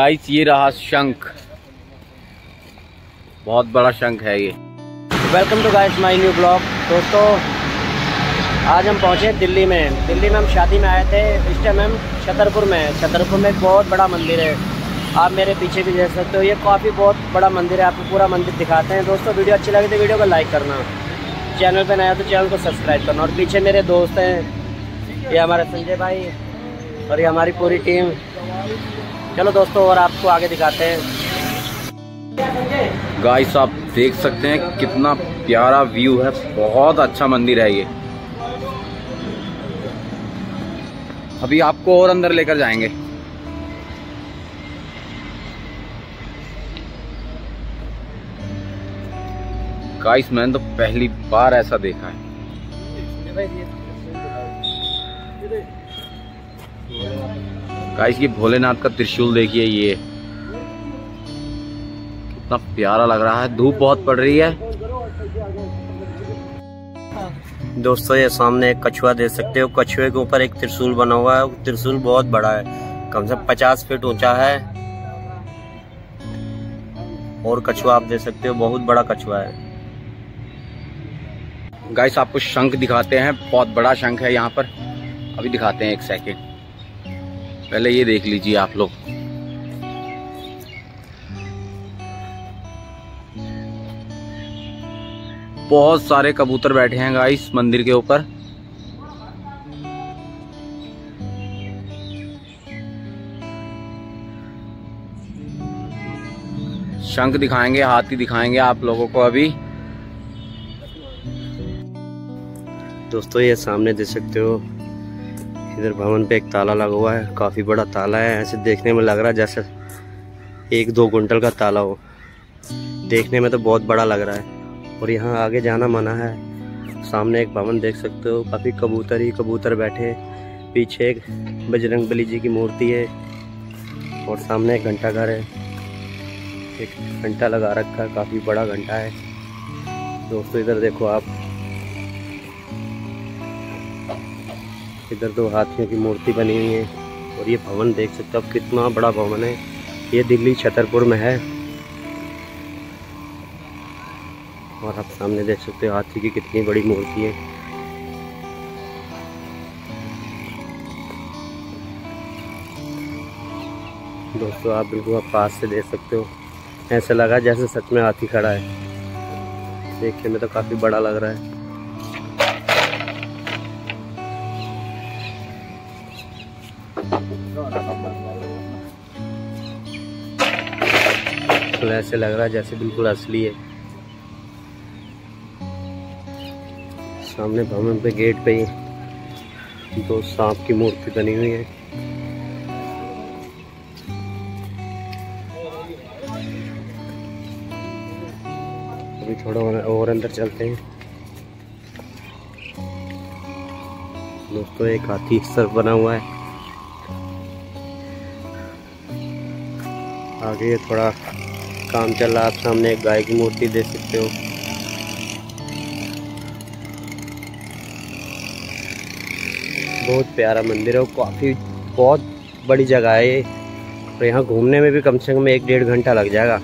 Guys ये रहा शंख। बहुत बड़ा शंख है ये। Welcome to guys my new blog दोस्तों, आज हम पहुँचे दिल्ली में। दिल्ली में हम शादी में आए थे। इस टाइम हम छतरपुर में छतरपुर में एक बहुत बड़ा मंदिर है। आप मेरे पीछे भी देख सकते हो। ये काफ़ी बहुत बड़ा मंदिर है। आपको पूरा मंदिर दिखाते हैं। दोस्तों, वीडियो अच्छी लगे तो वीडियो को लाइक करना। चैनल पर नया तो चैनल को सब्सक्राइब करना। और पीछे मेरे दोस्त हैं। ये हमारे संजय भाई और ये हमारी पूरी टीम चलो दोस्तों और आपको आगे दिखाते हैं। गाइस आप देख सकते हैं कितना प्यारा व्यू है। बहुत अच्छा मंदिर है ये। अभी आपको और अंदर लेकर जाएँगे। गाइस मैंने तो पहली बार ऐसा देखा है। गाइस ये भोलेनाथ का त्रिशूल देखिए ये। कितना प्यारा लग रहा है। धूप बहुत पड़ रही है। दोस्तों, ये सामने एक कछुआ देख सकते हो। कछुए के ऊपर एक त्रिशूल बना हुआ है। त्रिशूल बहुत बड़ा है। कम से कम पचास फीट ऊँचा है। और कछुआ आप देख सकते हो, बहुत बड़ा कछुआ है। गाइस आपको शंख दिखाते हैं। बहुत बड़ा शंख है यहाँ पर। अभी दिखाते हैं एक सेकेंड पहले ये देख लीजिए आप लोग। बहुत सारे कबूतर बैठे हैं गाइस मंदिर के ऊपर। शंख दिखाएँगे, हाथी दिखाएँगे आप लोगों को अभी। दोस्तों, ये सामने देख सकते हो इधर भवन पे एक ताला लगा हुआ है। काफ़ी बड़ा ताला है। ऐसे देखने में लग रहा है जैसे एक दो कुंटल का ताला हो। देखने में तो बहुत बड़ा लग रहा है। और यहाँ आगे जाना मना है। सामने एक भवन देख सकते हो। काफ़ी कबूतर ही कबूतर बैठे पीछे एक बजरंग बली जी की मूर्ति है। और सामने एक घंटा घर है। एक घंटा लगा रखा है। काफ़ी बड़ा घंटा है। दोस्तों, इधर देखो आप। इधर दो हाथियों की मूर्ति बनी हुई है और ये भवन देख सकते हो आप कितना बड़ा भवन है। ये दिल्ली छतरपुर में है। और आप सामने देख सकते हो हाथी की कितनी बड़ी मूर्ति है। दोस्तों, आप बिल्कुल आप पास से देख सकते हो। ऐसा लगा जैसे सच में हाथी खड़ा है। देखने में तो काफ़ी बड़ा लग रहा है। तो ऐसे लग रहा है जैसे बिल्कुल असली है। सामने भवन पे गेट पे ही दो सांप की मूर्ति बनी हुई है। अभी थोड़ा और अंदर चलते हैं। दोस्तों, एक हाथी तरफ़ बना हुआ है। आगे थोड़ा काम चल रहा है। आप सामने एक गाय की मूर्ति देख सकते हो। बहुत प्यारा मंदिर है और काफ़ी, बहुत बड़ी जगह है ये। और यहाँ घूमने में भी कम से कम एक डेढ़ घंटा लग जाएगा।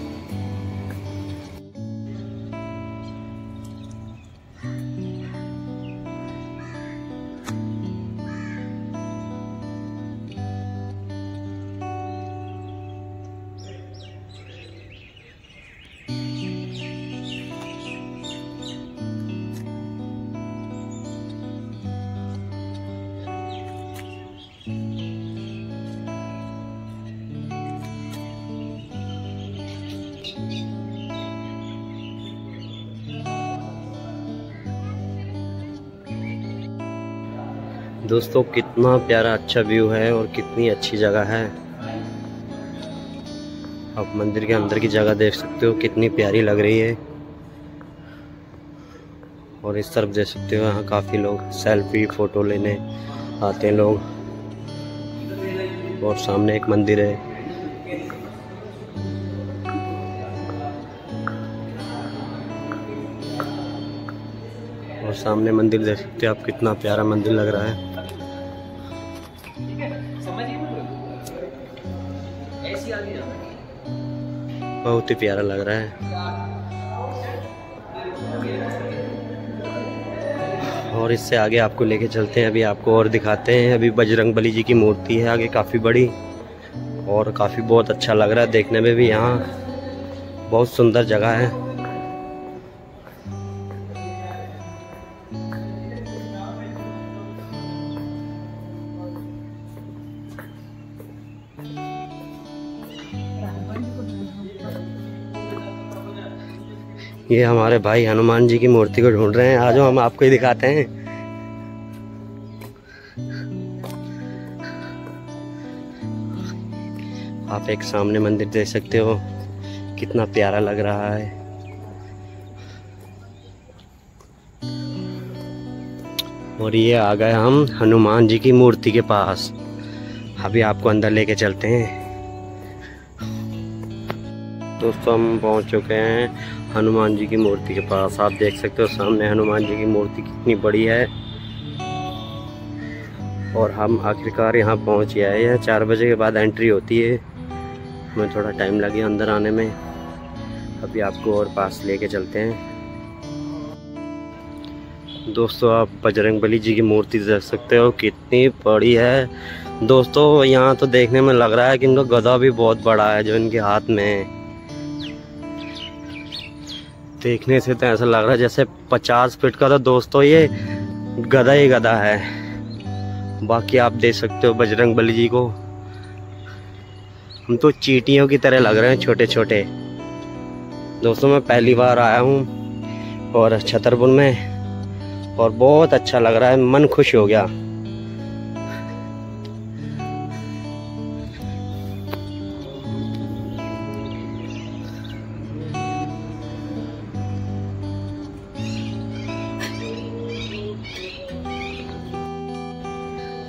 दोस्तों, कितना प्यारा अच्छा व्यू है और कितनी अच्छी जगह है। आप मंदिर के अंदर की जगह देख सकते हो, कितनी प्यारी लग रही है। और इस तरफ़ देख सकते हो, यहाँ काफ़ी लोग सेल्फी, फ़ोटो लेने आते हैं लोग। और सामने एक मंदिर है। और सामने मंदिर देख सकते हो, आप कितना प्यारा मंदिर लग रहा है। बहुत ही प्यारा लग रहा है। और इससे आगे आपको लेके चलते हैं, अभी आपको और दिखाते हैं। अभी बजरंग बली जी की मूर्ति है, आगे काफ़ी बड़ी और काफ़ी बहुत अच्छा लग रहा है देखने में भी यहाँ। बहुत सुंदर जगह है। ये हमारे भाई हनुमान जी की मूर्ति को ढूंढ रहे हैं। आज हम आपको ही दिखाते हैं। आप एक सामने मंदिर देख सकते हो। कितना प्यारा लग रहा है। और ये आ गए हम हनुमान जी की मूर्ति के पास। अभी आपको अंदर लेके चलते हैं। दोस्तों, हम पहुँच चुके हैं हनुमान जी की मूर्ति के पास। आप देख सकते हो सामने हनुमान जी की मूर्ति कितनी बड़ी है। और हम आखिरकार यहाँ पहुँच गए हैं। चार बजे के बाद एंट्री होती है। हमें थोड़ा टाइम लगे अंदर आने में। अभी आपको और पास लेके चलते हैं। दोस्तों, आप बजरंग बली जी की मूर्ति देख सकते हो। कितनी बड़ी है। दोस्तों, यहाँ तो देखने में लग रहा है कि इनका गदा भी बहुत बड़ा है जो इनके हाथ में है। देखने से तो ऐसा लग रहा है जैसे पचास फीट का तो दोस्तों ये गधा ही गधा है। बाकी आप देख सकते हो बजरंग बली जी को। हम तो चीटियों की तरह लग रहे हैं छोटे छोटे दोस्तों मैं पहली बार आया हूँ और छतरपुर में और बहुत अच्छा लग रहा है, मन खुश हो गया।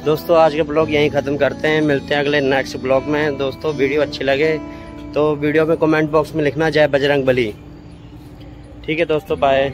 दोस्तों, आज के ब्लॉग यहीं ख़त्म करते हैं। मिलते हैं अगले नेक्स्ट ब्लॉग में। दोस्तों, वीडियो अच्छी लगे तो वीडियो में कमेंट बॉक्स में लिखना, जय बजरंग बली ठीक है दोस्तों बाय